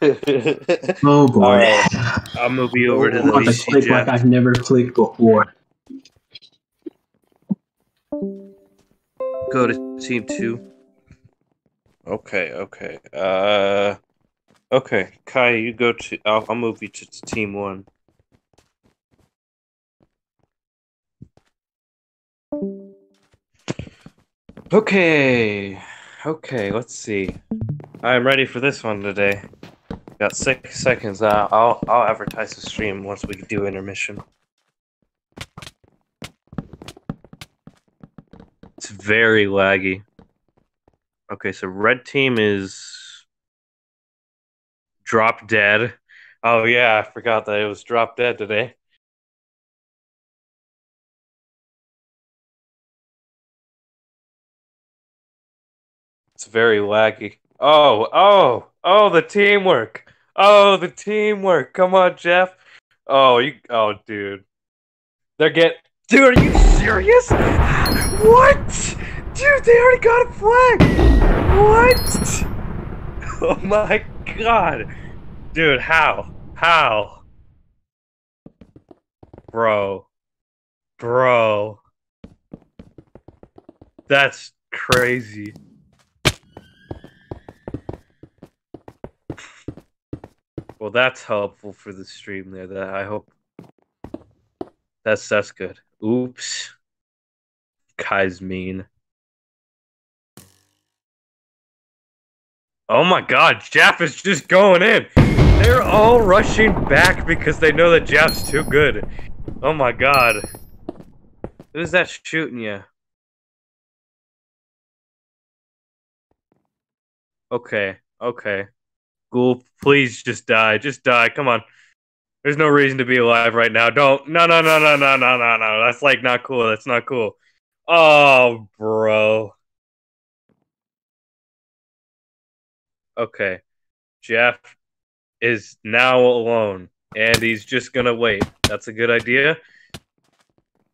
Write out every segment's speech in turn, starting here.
Oh boy. Alright. I'm gonna be over to the about to VC click like I've never clicked before. Go to team two. Okay, okay. Uh, okay, Kai, you go to. I'll, I'll move you to, to team one. Okay, okay. Let's see. I'm ready for this one today. Got six seconds. Uh, I'll I'll advertise the stream once we do intermission. It's very laggy. Okay, so red team is drop dead. Oh yeah, I forgot that it was drop dead today. It's very laggy. Oh, oh, oh, the teamwork. Oh, the teamwork. Come on, Jeff. Oh, you. Oh, dude. They're get. Dude, are you serious? What? Dude, they already got a flag. What? Oh my god. Dude, how? How? Bro. Bro. That's crazy. Well, that's helpful for the stream there. That I hope that's that's good. Oops. Kai's mean. Oh my god, Jeff is just going in. They're all rushing back because they know that Jeff's too good. Oh my god. Who's that shooting you? Okay, okay. Please just die. Just die. Come on. There's no reason to be alive right now. Don't. No, no, no, no, no, no, no, no. That's like not cool. That's not cool. Oh, bro. Okay. Jeff is now alone and he's just gonna wait. That's a good idea.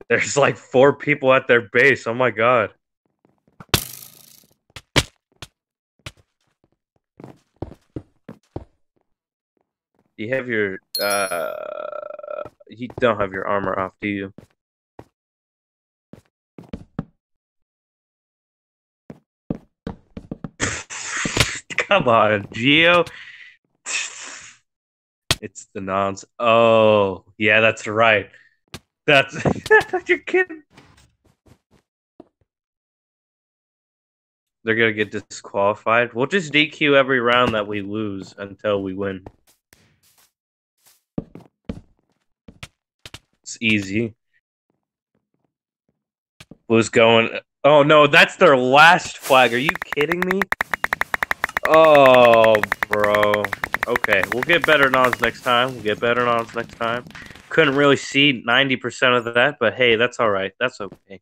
There's like four people at their base. Oh my god. You have your uh you don't have your armor off, do you? Come on, Geo. It's the nons. Oh, yeah, that's right. That's you're kidding. They're gonna get disqualified. We'll just DQ every round that we lose until we win. It's easy. Who's going? Oh no, that's their last flag. Are you kidding me? Oh, bro. Okay, we'll get better nods next time. We'll get better nods next time. Couldn't really see 90% of that, but hey, that's all right. That's okay.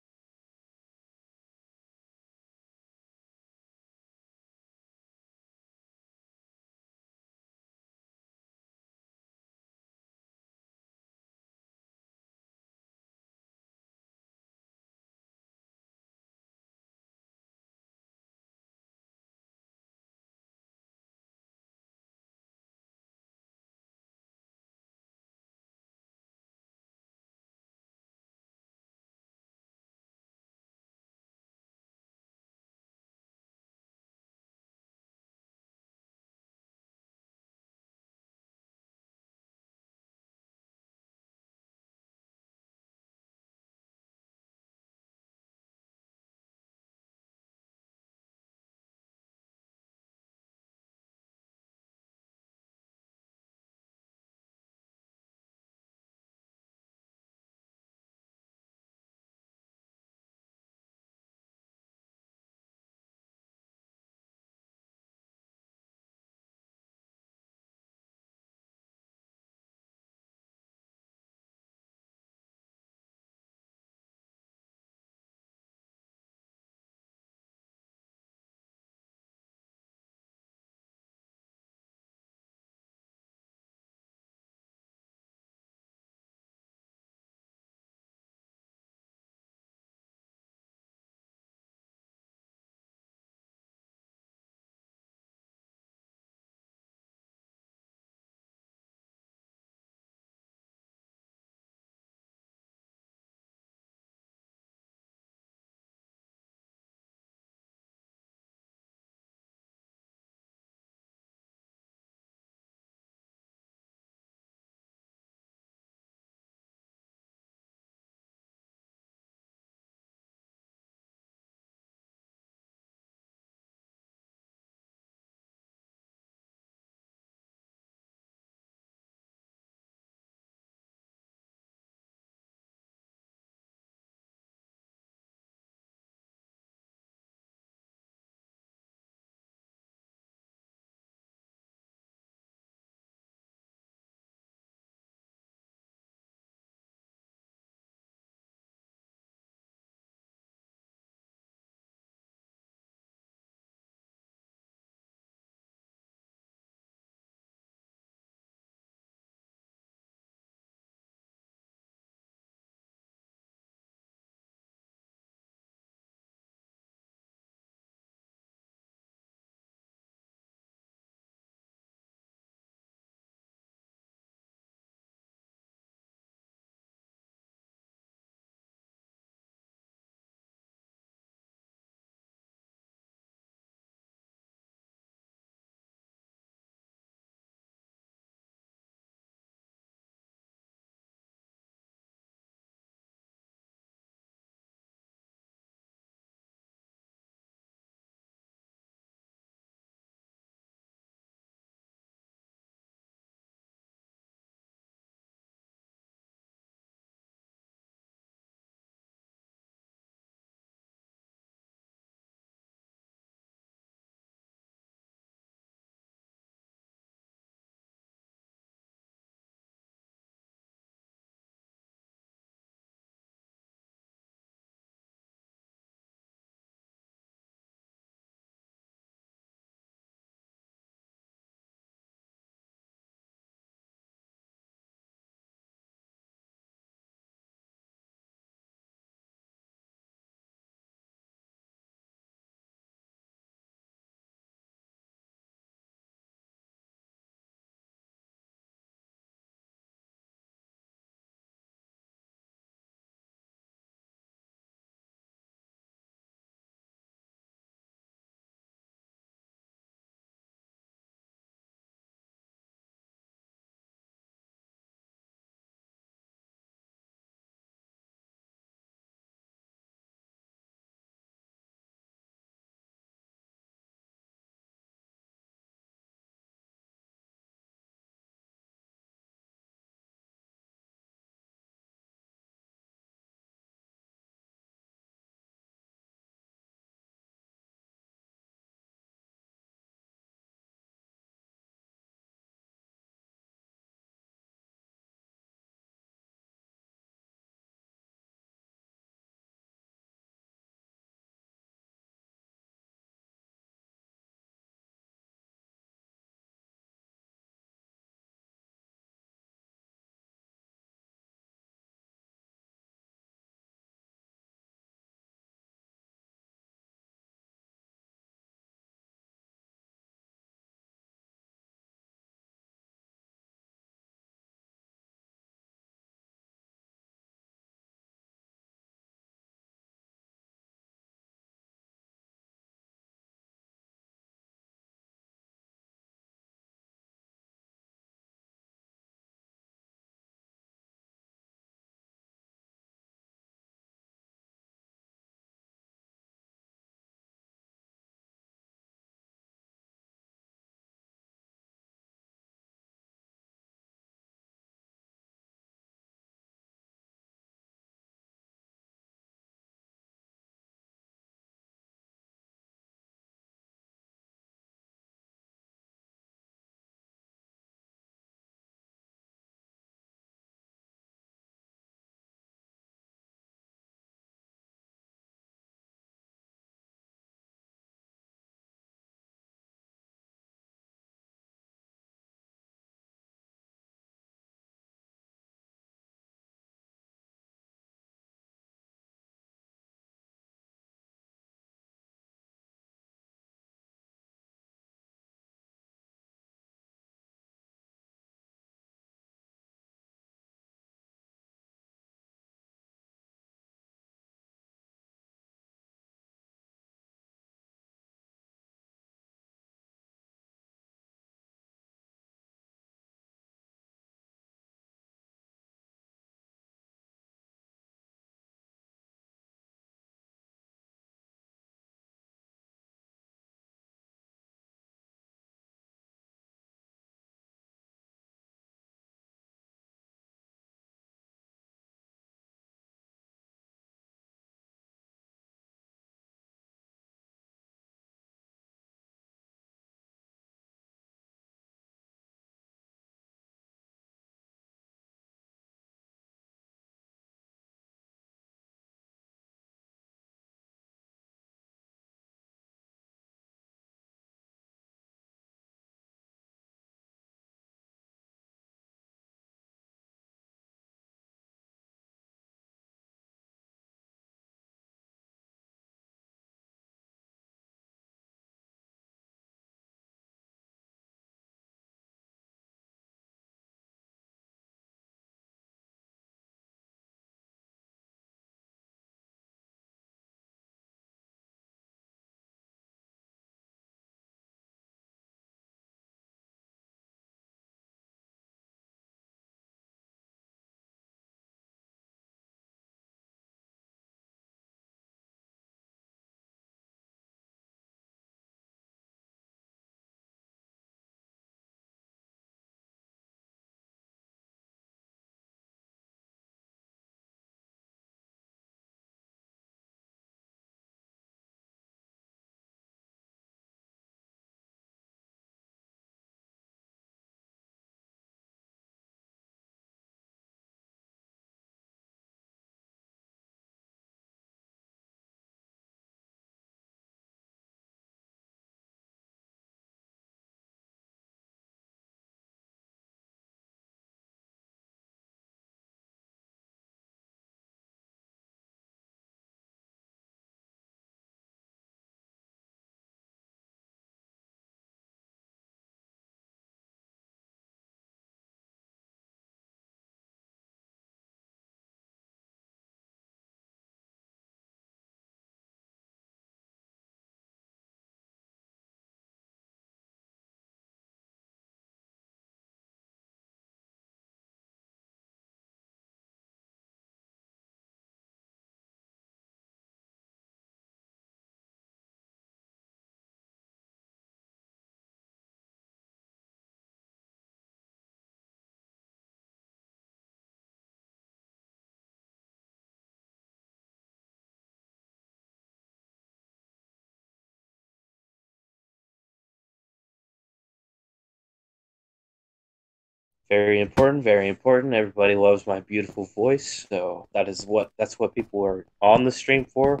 Very important, very important. Everybody loves my beautiful voice, so that is what that's what people are on the stream for.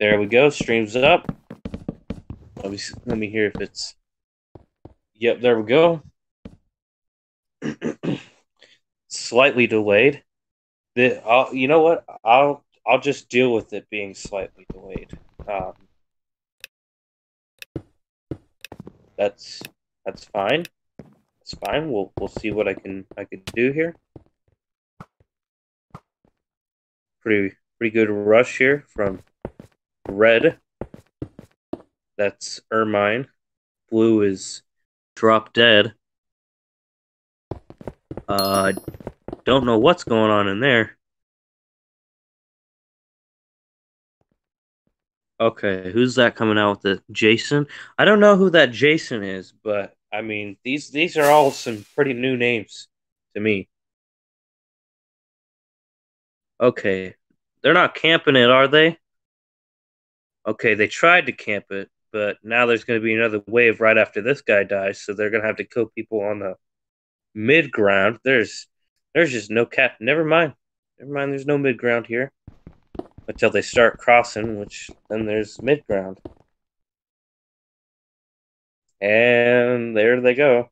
There we go. Streams up. Let me let me hear if it's. Yep, there we go. slightly delayed. The I'll, you know what? I'll I'll just deal with it being slightly delayed. Um, that's that's fine. That's fine. We'll we'll see what I can I can do here. Pretty pretty good rush here from red. That's Ermine. Blue is drop dead. Uh, don't know what's going on in there. Okay, who's that coming out with the Jason? I don't know who that Jason is, but I mean these these are all some pretty new names to me. Okay. They're not camping it, are they? Okay, they tried to camp it, but now there's going to be another wave right after this guy dies, so they're going to have to kill people on the mid ground. There's there's just no cap. Never mind. Never mind. There's no mid ground here until they start crossing, which then there's mid ground. And there they go.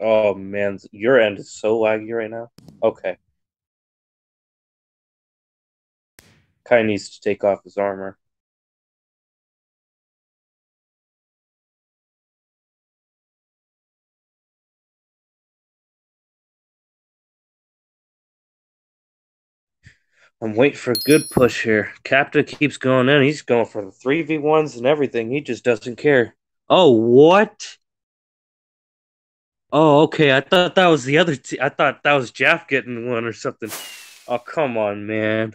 Oh man, your end is so laggy right now. Okay. Kai needs to take off his armor. I'm waiting for a good push here. Captain keeps going in. He's going for the 3v1s and everything. He just doesn't care. Oh, what? Oh, okay. I thought that was the other. I thought that was Jeff getting one or something. Oh, come on, man.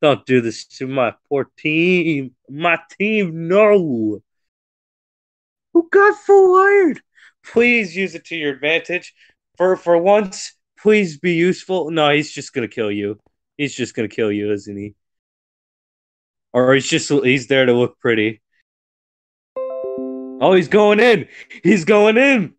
Don't do this to my poor team. My team, no. Who got fired? Please use it to your advantage. For for once, please be useful. No, he's just gonna kill you. He's just gonna kill you, isn't he? Or he's just he's there to look pretty. Oh, he's going in. He's going in.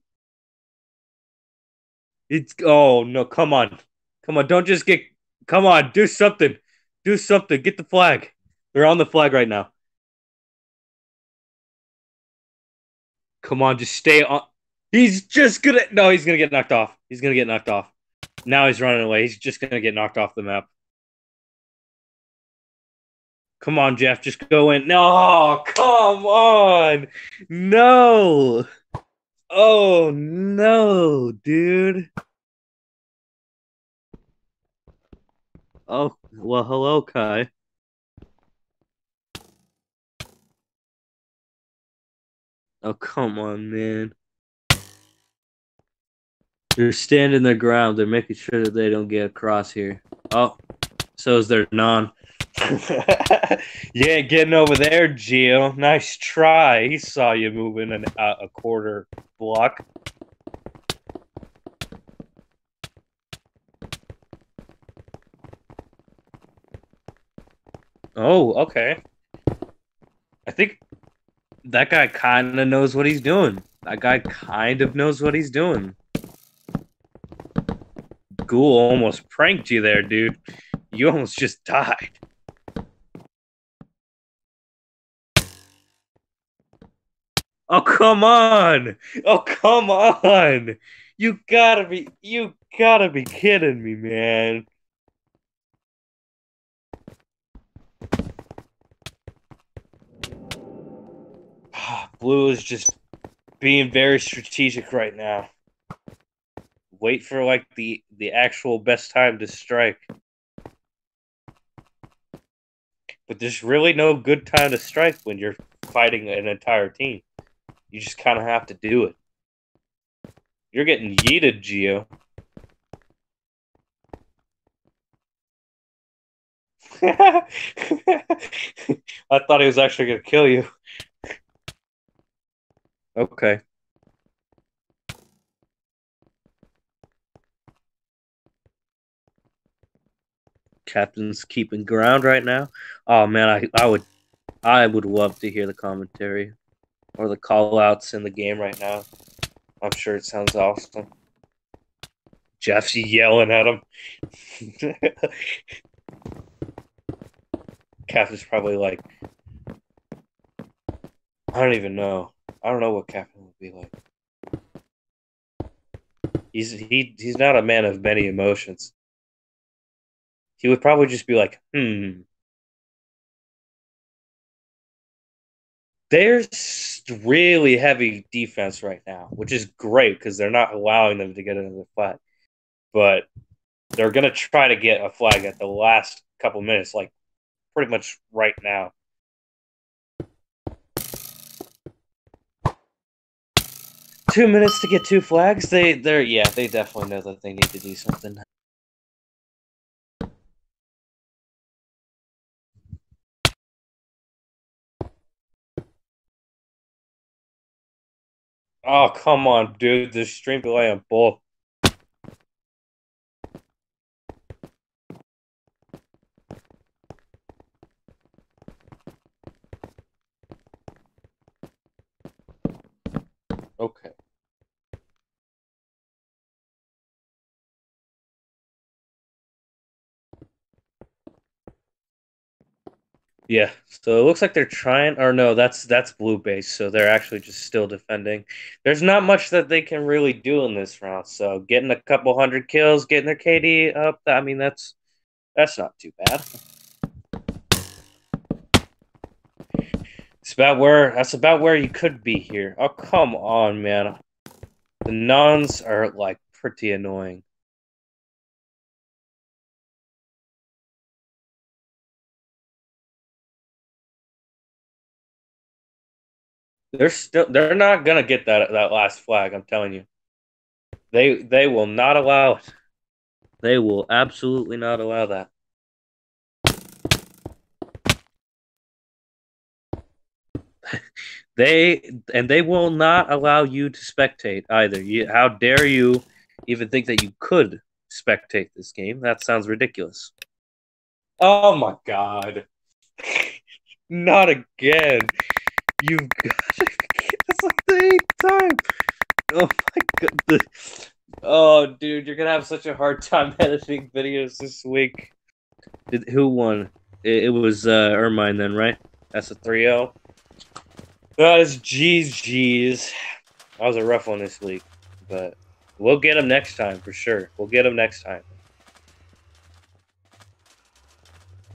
It's oh no, come on. Come on, don't just get come on, do something. Do something. Get the flag. They're on the flag right now. Come on, just stay on. He's just gonna no, he's gonna get knocked off. He's gonna get knocked off. Now he's running away. He's just gonna get knocked off the map. Come on, Jeff, just go in. No, come on. No. Oh, no, dude. Oh, well, hello, Kai. Oh, come on, man. They're standing their ground. They're making sure that they don't get across here. Oh, so is their non. ain't getting over there, Geo. Nice try. He saw you moving an, uh, a quarter block. Oh, okay. I think that guy kind of knows what he's doing. That guy kind of knows what he's doing. Ghoul almost pranked you there, dude. You almost just died. Oh come on! Oh come on! You gotta be you gotta be kidding me, man. Ah, Blue is just being very strategic right now. Wait for like the the actual best time to strike. But there's really no good time to strike when you're fighting an entire team. You just kind of have to do it. You're getting yeeted, Geo. I thought he was actually going to kill you. Okay. Captain's keeping ground right now. Oh man, I I would I would love to hear the commentary or the call outs in the game right now. I'm sure it sounds awesome. Jeff's yelling at him. Cap is probably like, I don't even know. I don't know what Captain would be like. He's he he's not a man of many emotions. He would probably just be like, hmm. There's really heavy defense right now, which is great because they're not allowing them to get into the flag. But they're gonna try to get a flag at the last couple minutes, like pretty much right now. Two minutes to get two flags. They they're yeah, they definitely know that they need to do something. Oh come on, dude! The stream delay on both. Okay. Yeah, so it looks like they're trying, or no, that's that's blue base, so they're actually just still defending. There's not much that they can really do in this round, so getting a couple hundred kills, getting their KD up, I mean that's that's not too bad. It's about where that's about where you could be here. Oh come on, man. The nuns are like pretty annoying. They're still they're not gonna get that that last flag, I'm telling you. They they will not allow it. They will absolutely not allow that. they and they will not allow you to spectate either. You, how dare you even think that you could spectate this game? That sounds ridiculous. Oh my god. not again. You've got to That's like the eighth time. Oh my god. Oh, dude, you're gonna have such a hard time editing videos this week. Did, who won? It, it was uh, Ermine then, right? That's a 3 0. That is G's G's. That was a rough one this week, but we'll get him next time for sure. We'll get him next time.